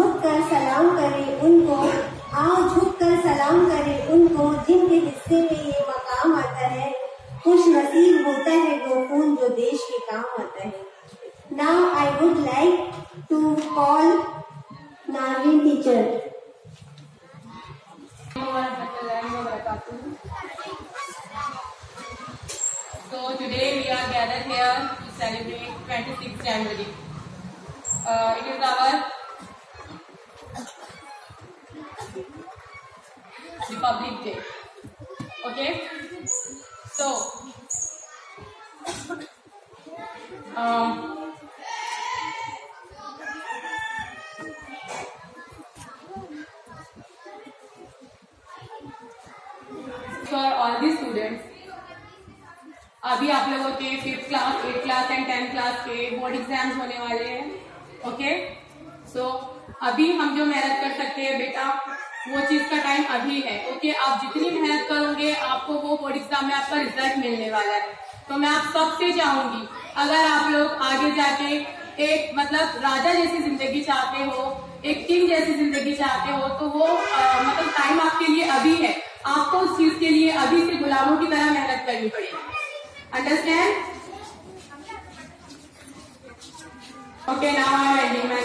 झुक कर सलाम करें उनको आओ झुक कर सलाम करें उनको जिनके हिस्से में ये मकाम आता है। खुश नसीब होता है वो खून जो देश के काम आता है। Now I would like to call Navin teacher So today we are gathered here to celebrate 26th January. Uh, it is our Day. Okay? So, um, for all the students अभी आप लोगों के fifth class eight class and tenth class के board exams होने वाले हैं okay so so, अभी हम जो मेहनत कर सकते हैं वो चीज़ का टाइम अभी है। ओके आप जितनी मेहनत करोगे आपको वो बोर्ड एग्ज़ाम में आपका रिज़ल्ट मिलने वाला है। तो मैं आप सबसे चाहूँगी अगर आप लोग आगे जाके एक मतलब राजा जैसी ज़िंदगी चाहते हो एक किंग जैसी ज़िंदगी चाहते हो तो वो आ, मतलब टाइम आपके लिए अभी है। आपको उस चीज़ के लिए अभी से गुलामों की तरह मेहनत करनी पड़ेगी। Understand Okay, now am ending my